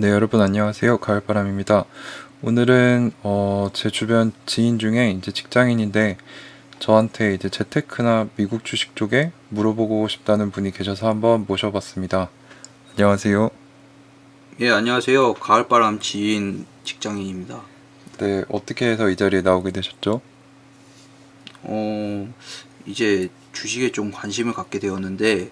네, 여러분 안녕하세요. 가을바람입니다. 오늘은 어, 제 주변 지인 중에 이제 직장인인데 저한테 이제 재테크나 미국 주식 쪽에 물어보고 싶다는 분이 계셔서 한번 모셔봤습니다. 안녕하세요. 예, 안녕하세요. 가을바람 지인 직장인입니다. 네, 어떻게 해서 이 자리에 나오게 되셨죠? 어, 이제 주식에 좀 관심을 갖게 되었는데,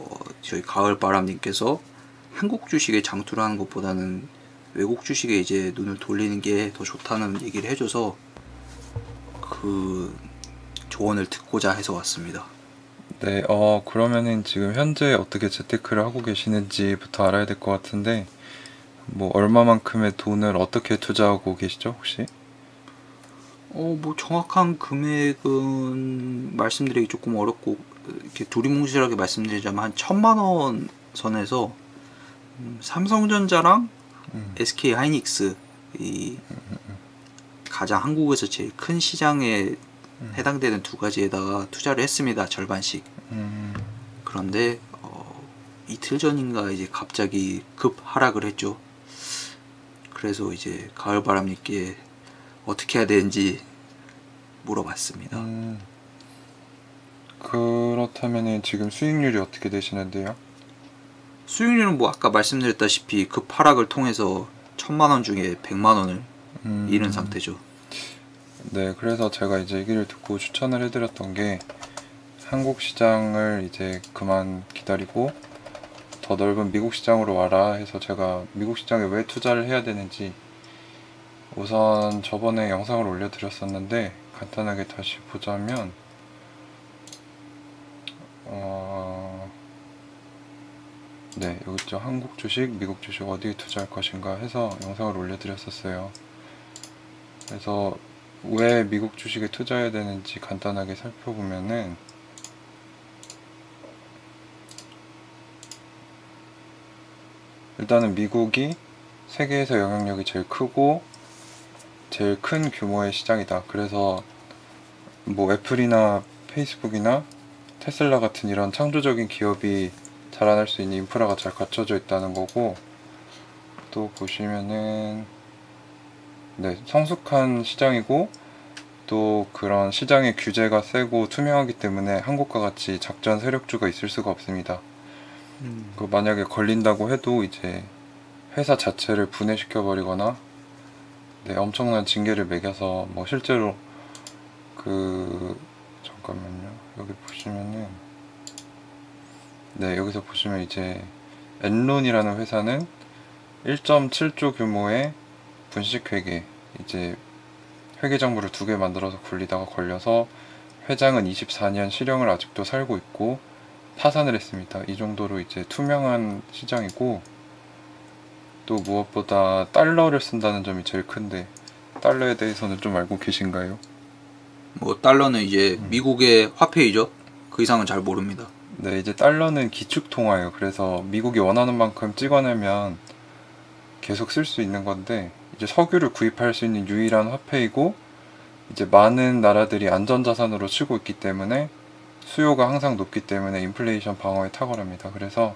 어, 저희 가을바람님께서 한국 주식에 장투를 하는 것보다는 외국 주식에 이제 눈을 돌리는 게 더 좋다는 얘기를 해줘서 그 조언을 듣고자 해서 왔습니다. 네, 어, 그러면은 지금 현재 어떻게 재테크를 하고 계시는지부터 알아야 될 것 같은데, 뭐, 얼마만큼의 돈을 어떻게 투자하고 계시죠, 혹시? 어, 뭐 정확한 금액은 말씀드리기 조금 어렵고 이렇게 두리뭉실하게 말씀드리자면 한 천만 원 선에서 음, 삼성전자랑 음. SK 하이닉스 이 가장 한국에서 제일 큰 시장에 해당되는 두 가지에다가 투자를 했습니다. 절반씩. 음, 그런데 어, 이틀 전인가 이제 갑자기 급 하락을 했죠. 그래서 이제 가을바람님께 어떻게 해야 되는지 물어봤습니다. 음, 그렇다면은 지금 수익률이 어떻게 되시는데요? 수익률은 뭐 아까 말씀드렸다시피 급 하락을 통해서 천만 원 중에 백만 원을 음, 잃은 상태죠. 네, 그래서 제가 이제 얘기를 듣고 추천을 해드렸던 게 한국 시장을 이제 그만 기다리고 더 넓은 미국 시장으로 와라 해서 제가 미국 시장에 왜 투자를 해야 되는지 우선 저번에 영상을 올려드렸었는데 간단하게 다시 보자면 어... 네, 여기 있죠. 한국 주식, 미국 주식 어디에 투자할 것인가 해서 영상을 올려드렸었어요. 그래서 왜 미국 주식에 투자해야 되는지 간단하게 살펴보면은 일단은 미국이 세계에서 영향력이 제일 크고 제일 큰 규모의 시장이다. 그래서 뭐 애플이나 페이스북이나 테슬라 같은 이런 창조적인 기업이 자라날 수 있는 인프라가 잘 갖춰져 있다는 거고 또 보시면은 네, 성숙한 시장이고 또 그런 시장의 규제가 세고 투명하기 때문에 한국과 같이 작전 세력주가 있을 수가 없습니다. 음. 그 만약에 걸린다고 해도 이제 회사 자체를 분해시켜 버리거나 네, 엄청난 징계를 매겨서 뭐 실제로 그 잠깐만요. 여기 보시면은 네, 여기서 보시면 이제 엔론이라는 회사는 1.7조 규모의 분식 회계 이제 회계 정보를 두 개 만들어서 굴리다가 걸려서 회장은 24년 실형을 아직도 살고 있고 파산을 했습니다. 이 정도로 이제 투명한 시장이고 또 무엇보다 달러를 쓴다는 점이 제일 큰데 달러에 대해서는 좀 알고 계신가요? 뭐 달러는 이제 음. 미국의 화폐이죠. 그 이상은 잘 모릅니다. 네, 이제 달러는 기축 통화예요. 그래서 미국이 원하는 만큼 찍어내면 계속 쓸 수 있는 건데 이제 석유를 구입할 수 있는 유일한 화폐이고 이제 많은 나라들이 안전자산으로 치고 있기 때문에 수요가 항상 높기 때문에 인플레이션 방어에 탁월합니다. 그래서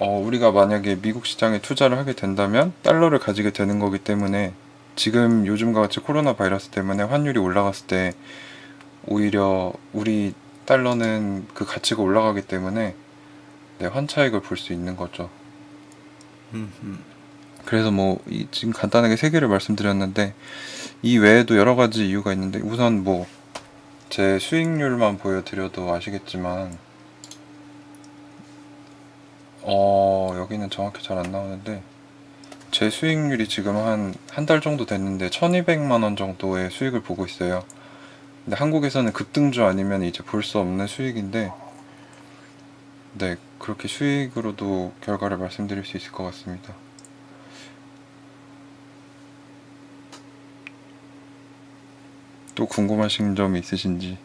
어, 우리가 만약에 미국 시장에 투자를 하게 된다면 달러를 가지게 되는 거기 때문에 지금 요즘과 같이 코로나 바이러스 때문에 환율이 올라갔을 때 오히려 우리 달러는 그 가치가 올라가기 때문에 네, 환차익을 볼 수 있는 거죠. 그래서 뭐 이- 지금 간단하게 세 개를 말씀드렸는데 이 외에도 여러 가지 이유가 있는데 우선 뭐 제 수익률만 보여드려도 아시겠지만 어 여기는 정확히 잘 안 나오는데 제 수익률이 지금 한 한 달 정도 됐는데 1200만 원 정도의 수익을 보고 있어요. 근데 한국에서는 급등주 아니면 이제 볼 수 없는 수익인데 네 그렇게 수익으로도 결과를 말씀드릴 수 있을 것 같습니다. 또 궁금하신 점이 있으신지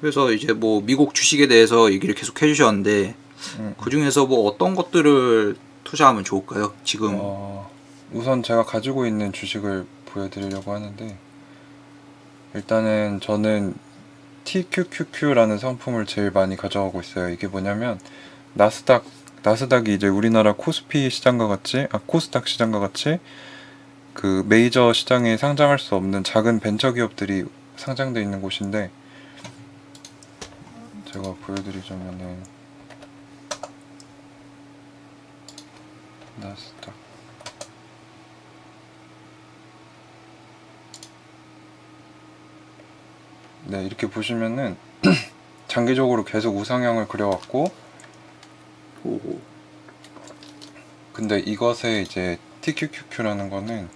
그래서 이제 뭐 미국 주식에 대해서 얘기를 계속 해주셨는데 음. 그 중에서 뭐 어떤 것들을 투자하면 좋을까요? 지금 어, 우선 제가 가지고 있는 주식을 보여드리려고 하는데 일단은 저는 TQQQ라는 상품을 제일 많이 가져가고 있어요. 이게 뭐냐면 나스닥 나스닥이 이제 우리나라 코스피 시장과 같이 아 코스닥 시장과 같이 그 메이저 시장에 상장할 수 없는 작은 벤처 기업들이 상장돼 있는 곳인데 제가 보여드리자면은 나스닥 네 이렇게 보시면은 장기적으로 계속 우상향을 그려왔고 오호. 근데 이것에 이제 TQQQ라는 거는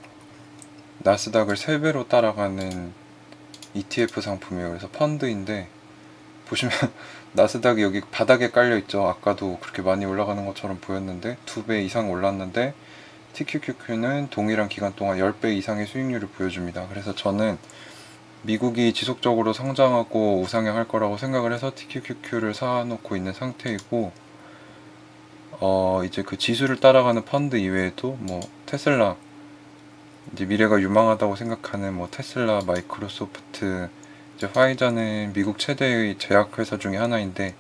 나스닥을 3배로 따라가는 ETF 상품이에요. 그래서 펀드인데 보시면 나스닥이 여기 바닥에 깔려 있죠. 아까도 그렇게 많이 올라가는 것처럼 보였는데 2배 이상 올랐는데 TQQQ는 동일한 기간 동안 10배 이상의 수익률을 보여줍니다. 그래서 저는 미국이 지속적으로 성장하고 우상향할 거라고 생각을 해서 TQQQ를 사놓고 있는 상태이고 어 이제 그 지수를 따라가는 펀드 이외에도 뭐 테슬라 이제 미래가 유망하다고 생각하는 뭐 테슬라, 마이크로소프트, 이제 화이자는 미국 최대의 제약 회사 중에 하나인데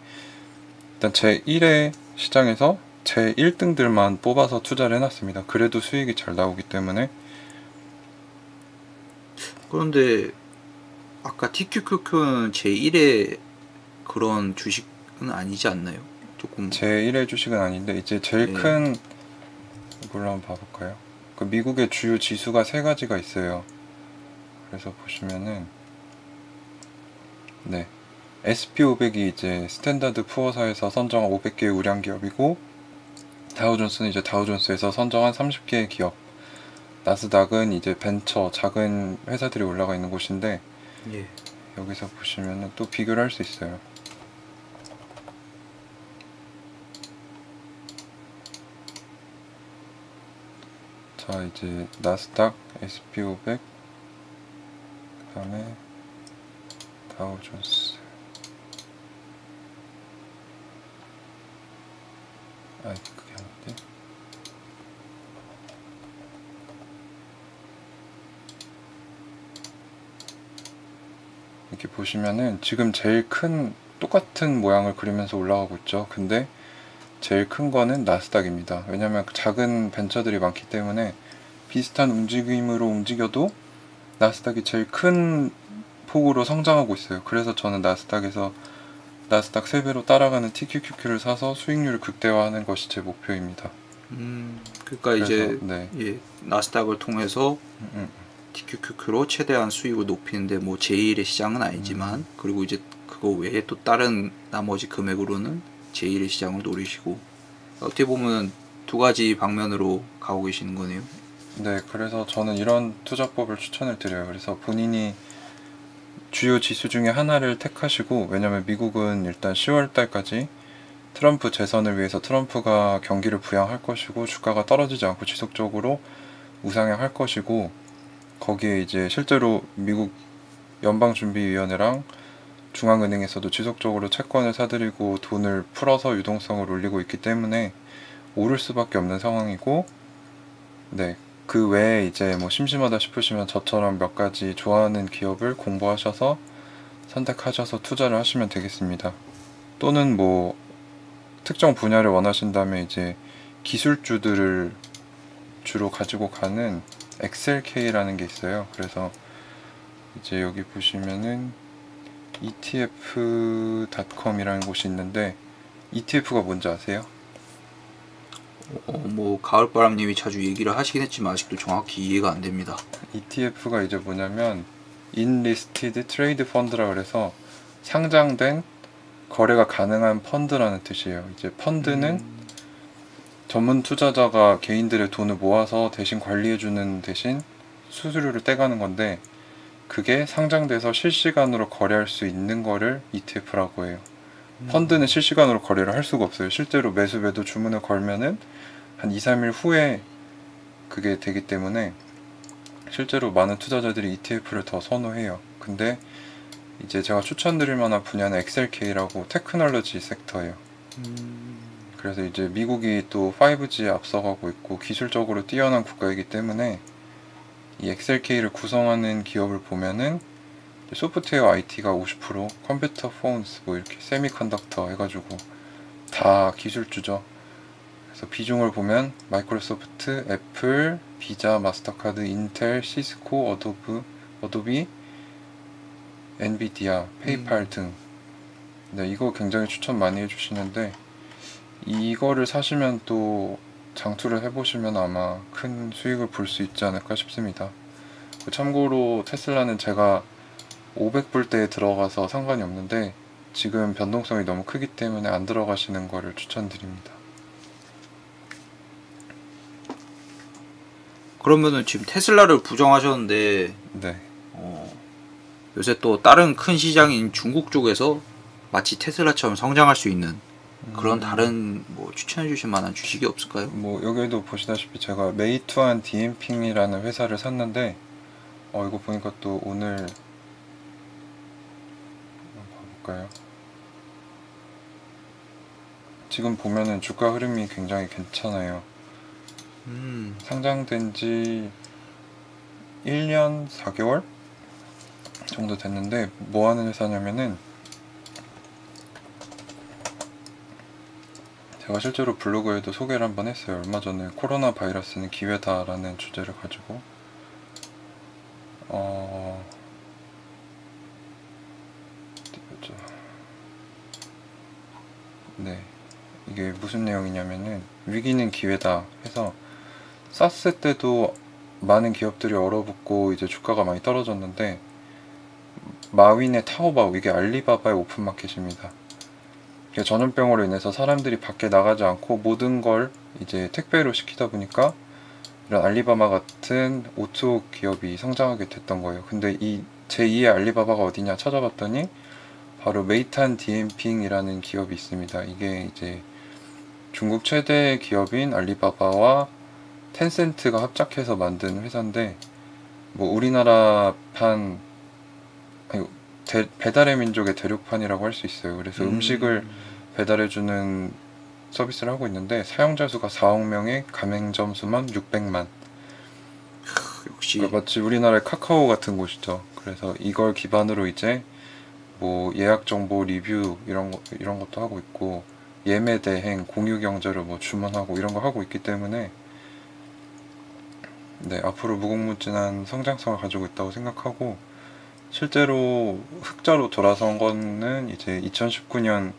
일단 제 1회 시장에서 제 1등들만 뽑아서 투자를 해놨습니다. 그래도 수익이 잘 나오기 때문에 그런데 아까 TQQQ는 제1의 그런 주식은 아니지 않나요? 조금 제 1회 주식은 아닌데 이제 제일 네. 큰 이걸로 한번 봐볼까요? 그 미국의 주요 지수가 세 가지가 있어요. 그래서 보시면은 네 SP500이 이제 스탠다드 푸어사에서 선정한 500개의 우량 기업이고 다우존스는 이제 다우존스에서 선정한 30개의 기업. 나스닥은 이제 벤처 작은 회사들이 올라가 있는 곳인데 예. 여기서 보시면은 또 비교를 할 수 있어요. 자 이제 나스닥, SP500, 그 다음에 다우존스. 아그게 아닌데. 이렇게 보시면은 지금 제일 큰 똑같은 모양을 그리면서 올라가고 있죠. 근데 제일 큰 거는 나스닥입니다. 왜냐면 작은 벤처들이 많기 때문에 비슷한 움직임으로 움직여도 나스닥이 제일 큰 폭으로 성장하고 있어요. 그래서 저는 나스닥에서 나스닥 3배로 따라가는 TQQQ를 사서 수익률을 극대화하는 것이 제 목표입니다. 음, 그러니까 그래서, 이제 네. 예, 나스닥을 통해서 음, 음. TQQQ로 최대한 수익을 높이는데 뭐 제1의 시장은 아니지만 음. 그리고 이제 그거 외에 또 다른 나머지 금액으로는 제1의 시장을 노리시고 어떻게 보면 두 가지 방면으로 가고 계시는 거네요. 네, 그래서 저는 이런 투자법을 추천을 드려요. 그래서 본인이 주요 지수 중에 하나를 택하시고, 왜냐면 미국은 일단 10월 달까지 트럼프 재선을 위해서 트럼프가 경기를 부양할 것이고, 주가가 떨어지지 않고 지속적으로 우상향할 것이고, 거기에 이제 실제로 미국 연방준비위원회랑 중앙은행에서도 지속적으로 채권을 사들이고 돈을 풀어서 유동성을 올리고 있기 때문에 오를 수밖에 없는 상황이고, 네. 그 외에 이제 뭐 심심하다 싶으시면 저처럼 몇 가지 좋아하는 기업을 공부하셔서 선택하셔서 투자를 하시면 되겠습니다. 또는 뭐 특정 분야를 원하신다면 이제 기술주들을 주로 가지고 가는 엑셀K라는 게 있어요. 그래서 이제 여기 보시면은 ETF.com이라는 곳이 있는데 ETF가 뭔지 아세요? 어, 뭐 가을바람님이 자주 얘기를 하시긴 했지만 아직도 정확히 이해가 안 됩니다. ETF가 이제 뭐냐면 Enlisted Trade Fund라 그래서 상장된 거래가 가능한 펀드라는 뜻이에요. 이제 펀드는 음, 전문 투자자가 개인들의 돈을 모아서 대신 관리해주는 대신 수수료를 떼가는 건데 그게 상장돼서 실시간으로 거래할 수 있는 거를 ETF라고 해요. 펀드는 실시간으로 거래를 할 수가 없어요. 실제로 매수 매도 주문을 걸면은 한 2, 3일 후에 그게 되기 때문에 실제로 많은 투자자들이 ETF를 더 선호해요. 근데 이제 제가 추천드릴 만한 분야는 XLK라고 테크놀로지 섹터예요. 음, 그래서 이제 미국이 또 5G에 앞서가고 있고 기술적으로 뛰어난 국가이기 때문에 이 XLK를 구성하는 기업을 보면은 소프트웨어 IT가 50%, 컴퓨터 phones 뭐 이렇게 semiconductor 해가지고 다 기술주죠. 그래서 비중을 보면 마이크로소프트, 애플, 비자, 마스터카드, 인텔, 시스코, 어도브, 어도비, 엔비디아, 페이팔 등. 네, 이거 굉장히 추천 많이 해주시는데 이거를 사시면 또 장투를 해보시면 아마 큰 수익을 볼 수 있지 않을까 싶습니다. 그 참고로 테슬라는 제가 500불대에 들어가서 상관이 없는데 지금 변동성이 너무 크기 때문에 안 들어가시는 거를 추천드립니다. 그러면은 지금 테슬라를 부정하셨는데 네. 어, 요새 또 다른 큰 시장인 중국 쪽에서 마치 테슬라처럼 성장할 수 있는 그런 음. 다른 뭐 추천해 주실 만한 주식이 없을까요? 뭐 여기에도 보시다시피 제가 메이투한 디엠핑이라는 회사를 샀는데 어 이거 보니까 또 오늘 한번 봐볼까요? 지금 보면은 주가 흐름이 굉장히 괜찮아요. 음, 상장된 지 1년 4개월 정도 됐는데 뭐 하는 회사냐면은 제가 실제로 블로그에도 소개를 한번 했어요. 얼마 전에 코로나 바이러스는 기회다라는 주제를 가지고 어. 네 이게 무슨 내용이냐면은 위기는 기회다 해서 사스 때도 많은 기업들이 얼어붙고 이제 주가가 많이 떨어졌는데 마윈의 타오바오 이게 알리바바의 오픈마켓입니다. 전염병으로 인해서 사람들이 밖에 나가지 않고 모든 걸 이제 택배로 시키다 보니까 이런 알리바바 같은 오토 기업이 성장하게 됐던 거예요. 근데 이 제2의 알리바바가 어디냐 찾아봤더니 바로 메이탄 디엔핑이라는 기업이 있습니다. 이게 이제 중국 최대 기업인 알리바바와 텐센트가 합작해서 만든 회사인데 뭐 우리나라판 아니, 대- 배달의 민족의 대륙판이라고 할 수 있어요. 그래서 음. 식을 배달해주는 서비스를 하고 있는데 사용자 수가 4억 명에 가맹점 수만 600만. 역시 그러니까 마치 우리나라의 카카오 같은 곳이죠. 그래서 이걸 기반으로 이제 뭐 예약 정보 리뷰 이런 거 이런 것도 하고 있고 예매 대행 공유 경제를 뭐 주문하고 이런 거 하고 있기 때문에 네 앞으로 무궁무진한 성장성을 가지고 있다고 생각하고 실제로 흑자로 돌아선 거는 이제 2019년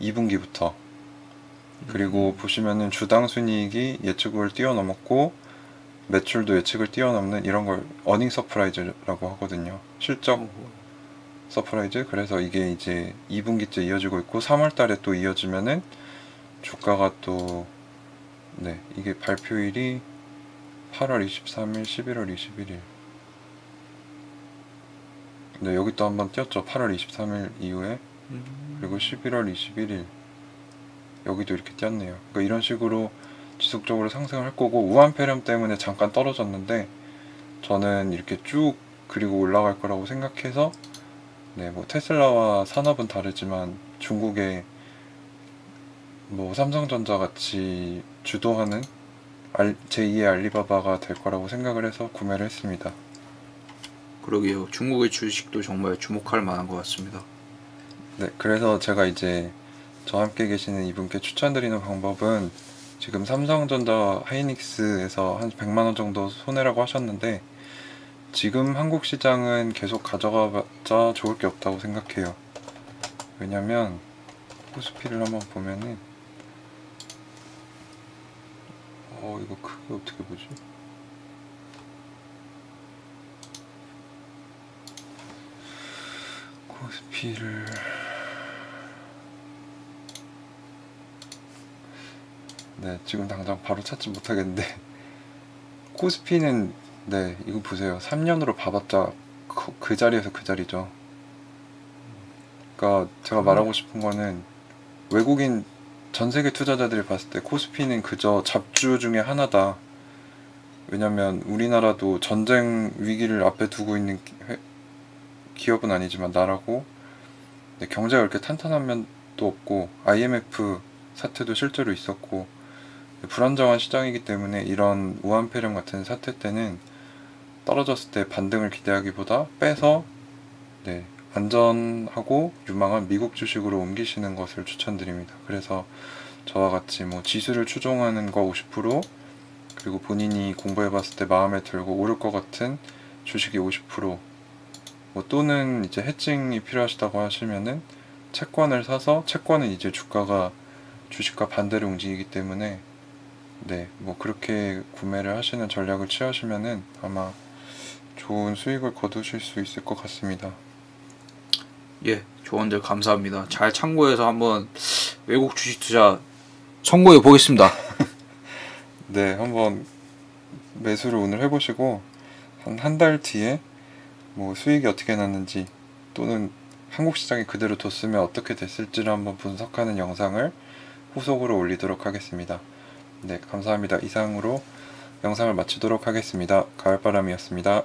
2분기부터 그리고 보시면은 주당 순이익이 예측을 뛰어넘었고 매출도 예측을 뛰어넘는 이런 걸 어닝 서프라이즈라고 하거든요. 실적 서프라이즈. 그래서 이게 이제 2분기째 이어지고 있고 3월 달에 또 이어지면은 주가가 또 네, 이게 발표일이 8월 23일, 11월 21일. 네, 여기 또 한번 띄었죠. 8월 23일 이후에 음, 그리고 11월 21일 여기도 이렇게 띄었네요. 그러니까 이런 식으로 지속적으로 상승을 할 거고 우한 폐렴 때문에 잠깐 떨어졌는데 저는 이렇게 쭉 그리고 올라갈 거라고 생각해서 네, 뭐 테슬라와 산업은 다르지만 중국의 뭐 삼성전자 같이 주도하는 알- 제2의 알리바바가 될 거라고 생각을 해서 구매를 했습니다. 그러게요. 중국의 주식도 정말 주목할 만한 것 같습니다. 네, 그래서 제가 이제 저와 함께 계시는 이분께 추천드리는 방법은 지금 삼성전자 하이닉스에서 한 100만 원 정도 손해라고 하셨는데 지금 한국 시장은 계속 가져가봤자 좋을 게 없다고 생각해요. 왜냐면 코스피를 한번 보면은 어 이거 크게 어떻게 보지? 코스피를 네 지금 당장 바로 찾지 못하겠는데. 코스피는 네 이거 보세요. 3년으로 봐봤자 그, 그 자리에서 그 자리죠. 그러니까 제가 말하고 싶은 거는 외국인 전 세계 투자자들이 봤을 때 코스피는 그저 잡주 중에 하나다. 왜냐면 우리나라도 전쟁 위기를 앞에 두고 있는 기업은 아니지만 나라고 네, 경제가 그렇게 탄탄한 면도 없고 IMF 사태도 실제로 있었고 네, 불안정한 시장이기 때문에 이런 우한폐렴 같은 사태 때는 떨어졌을 때 반등을 기대하기보다 빼서 네, 안전하고 유망한 미국 주식으로 옮기시는 것을 추천드립니다. 그래서 저와 같이 뭐 지수를 추종하는 거 50% 그리고 본인이 공부해봤을 때 마음에 들고 오를 것 같은 주식이 50%, 뭐 또는 이제 해칭이 필요하시다고 하시면은 채권을 사서 채권은 이제 주가가 주식과 반대로 움직이기 때문에 네, 뭐 그렇게 구매를 하시는 전략을 취하시면은 아마 좋은 수익을 거두실 수 있을 것 같습니다. 예, 조언들 감사합니다. 잘 참고해서 한번 외국 주식 투자 선고해 보겠습니다. 네, 한번 매수를 오늘 해보시고 한 한 달 뒤에 뭐 수익이 어떻게 났는지 또는 한국 시장에 그대로 뒀으면 어떻게 됐을지를 한번 분석하는 영상을 후속으로 올리도록 하겠습니다. 네, 감사합니다. 이상으로 영상을 마치도록 하겠습니다. 가을바람이었습니다.